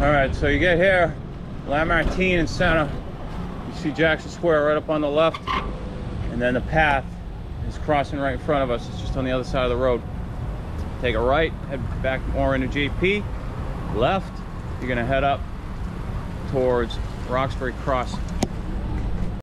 All right, so you get here, Lamartine and Centre. You see Jackson Square right up on the left, and then the path is crossing right in front of us. It's just on the other side of the road. Take a right, head back more into JP. Left, you're gonna head up towards Roxbury Cross